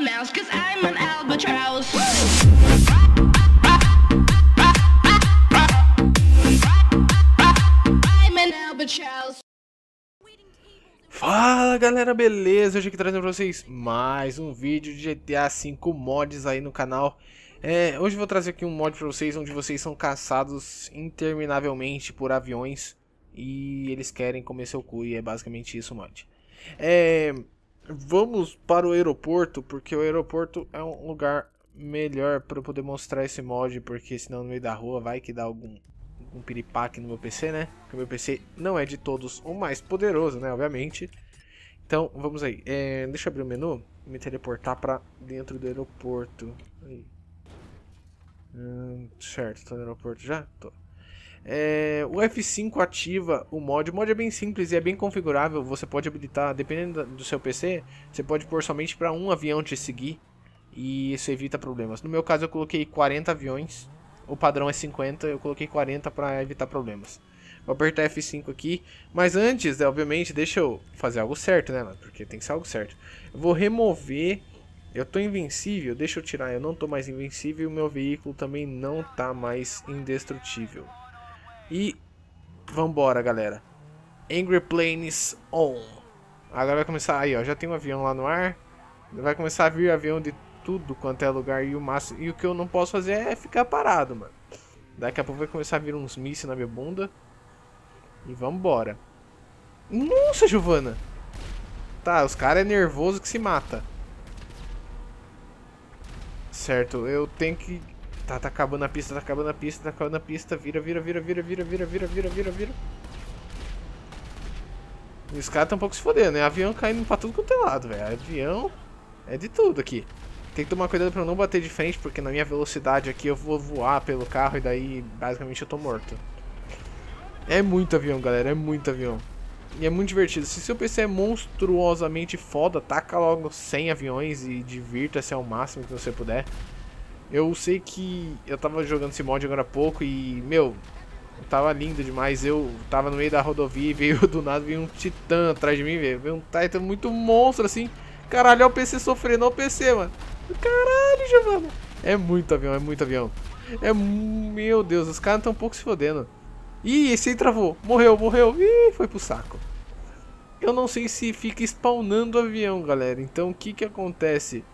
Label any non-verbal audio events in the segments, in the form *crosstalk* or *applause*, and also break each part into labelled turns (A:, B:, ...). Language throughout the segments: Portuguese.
A: mouse, cause I'm an albatross. I'm an albatross.
B: Fala galera, beleza? Hoje aqui trazendo pra vocês mais um vídeo de GTA V mods aí no canal é, Hoje vou trazer aqui um mod pra vocês onde vocês são caçados interminavelmente por aviões E eles querem comer seu cu e é basicamente isso o mod é, Vamos para o aeroporto, porque o aeroporto é um lugar melhor para eu poder mostrar esse mod Porque senão no meio da rua vai que dá algum um piripaque no meu PC, né? Porque o meu PC não é de todos o mais poderoso, né? Obviamente. Então, vamos aí. É, deixa eu abrir o menu e me teleportar para dentro do aeroporto. Hum, certo, tô no aeroporto já? Tô. É, o F5 ativa o mod. O mod é bem simples e é bem configurável. Você pode habilitar, dependendo do seu PC, você pode pôr somente para um avião te seguir. E isso evita problemas. No meu caso, eu coloquei 40 aviões o padrão é 50, eu coloquei 40 para evitar problemas. Vou apertar F5 aqui, mas antes, né, obviamente, deixa eu fazer algo certo, né? Porque tem que ser algo certo. Eu vou remover, eu tô invencível, deixa eu tirar, eu não tô mais invencível e o meu veículo também não tá mais indestrutível. E vambora, galera. Angry Planes On. Agora vai começar, aí ó, já tem um avião lá no ar. Vai começar a vir avião de tudo quanto é lugar e o máximo. E o que eu não posso fazer é ficar parado, mano. Daqui a pouco vai começar a vir uns mísseis na minha bunda. E vambora. Nossa, Giovana! Tá, os caras é nervoso que se mata. Certo, eu tenho que... Tá, tá acabando a pista, tá acabando a pista, tá acabando a pista. Vira, vira, vira, vira, vira, vira, vira, vira, vira, vira. E os caras tão um pouco se fodendo, né? Avião caindo pra tudo quanto é lado, velho. Avião é de tudo aqui. Tem que tomar cuidado pra não bater de frente, porque na minha velocidade aqui eu vou voar pelo carro e daí basicamente eu tô morto. É muito avião, galera, é muito avião. E é muito divertido. Se seu PC é monstruosamente foda, taca logo 100 aviões e divirta-se ao máximo que você puder. Eu sei que eu tava jogando esse mod agora há pouco e, meu, tava lindo demais. Eu tava no meio da rodovia e veio *laughs* do nada, veio um titã atrás de mim, veio, veio um Titan muito monstro assim. Caralho, olha o PC sofrendo, olha o PC, mano. Caralho, Giovanna. É muito avião, é muito avião. É. Meu Deus, os caras estão um pouco se fodendo. Ih, esse aí travou. Morreu, morreu. Ih, foi pro saco. Eu não sei se fica spawnando o avião, galera. Então o que que acontece?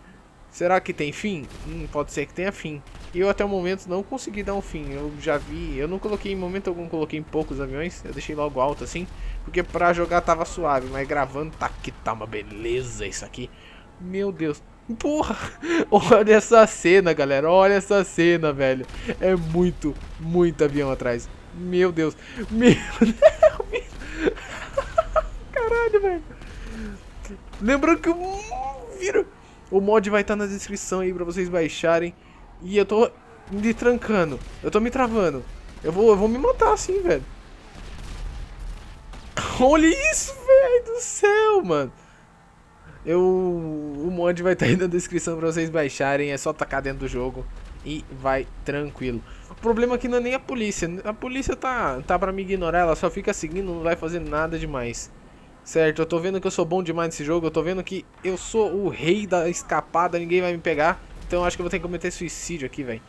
B: Será que tem fim? Hum, pode ser que tenha fim. Eu até o momento não consegui dar um fim. Eu já vi. Eu não coloquei em momento algum, coloquei em poucos aviões. Eu deixei logo alto assim. Porque pra jogar tava suave. Mas gravando tá que tá uma beleza isso aqui. Meu Deus. Porra, *laughs* olha essa cena, galera. Olha essa cena, velho. É muito, muito avião atrás. Meu Deus. *laughs* Meu Deus. *laughs* Caralho, velho. Lembrando que. O mod vai estar tá na descrição aí pra vocês baixarem. E eu tô me trancando. Eu tô me travando. Eu vou, eu vou me matar assim, velho. *laughs* Olha isso, velho do céu, mano. Eu, o mod vai estar tá aí na descrição para vocês baixarem, é só tacar dentro do jogo e vai tranquilo. O problema aqui não é nem a polícia, a polícia tá, tá pra me ignorar, ela só fica seguindo, não vai fazer nada demais. Certo, eu tô vendo que eu sou bom demais nesse jogo, eu tô vendo que eu sou o rei da escapada, ninguém vai me pegar. Então eu acho que eu vou ter que cometer suicídio aqui, velho.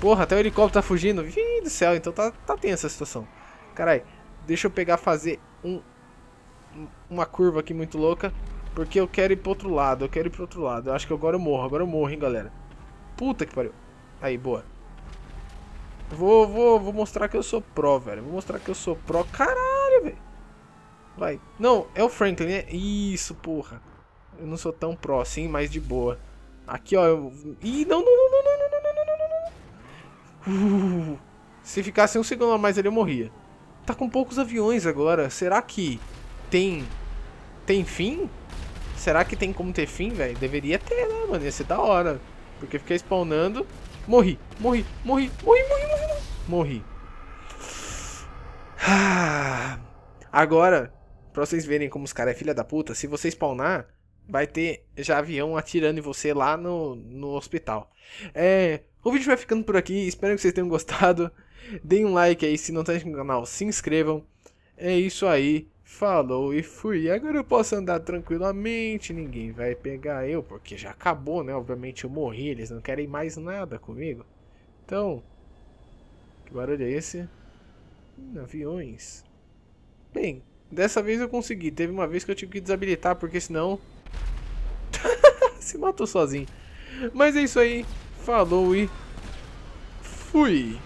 B: Porra, até o helicóptero tá fugindo. Ih, do céu, então tá, tá tensa a situação. Carai, deixa eu pegar fazer um, uma curva aqui muito louca. Porque eu quero ir pro outro lado, eu quero ir pro outro lado. Eu acho que agora eu morro, agora eu morro, hein, galera. Puta que pariu. Aí, boa. Vou, vou, vou mostrar que eu sou pro, velho. Vou mostrar que eu sou pro. Caralho. Vai. Não, é o Franklin, né? Isso, porra. Eu não sou tão pro assim, mas de boa. Aqui, ó. Eu... Ih, não, não, não, não, não, não, não, não, não, não. Uh, se ficasse um segundo a mais ele eu morria. Tá com poucos aviões agora. Será que tem... Tem fim? Será que tem como ter fim, velho? Deveria ter, né, mano? Ia ser da hora. Porque fiquei spawnando. Morri, morri, morri, morri, morri, morri. Morri. Ah. Agora, pra vocês verem como os caras é filha da puta, se você spawnar, vai ter já avião atirando em você lá no, no hospital. É, o vídeo vai ficando por aqui, espero que vocês tenham gostado. Deem um like aí, se não tá no canal, se inscrevam. É isso aí. Falou e fui. Agora eu posso andar tranquilamente, ninguém vai pegar eu, porque já acabou, né? Obviamente eu morri, eles não querem mais nada comigo. Então, que barulho é esse? Hum, aviões. Bem, dessa vez eu consegui. Teve uma vez que eu tive que desabilitar, porque senão... *laughs* Se matou sozinho. Mas é isso aí. Falou e... Fui.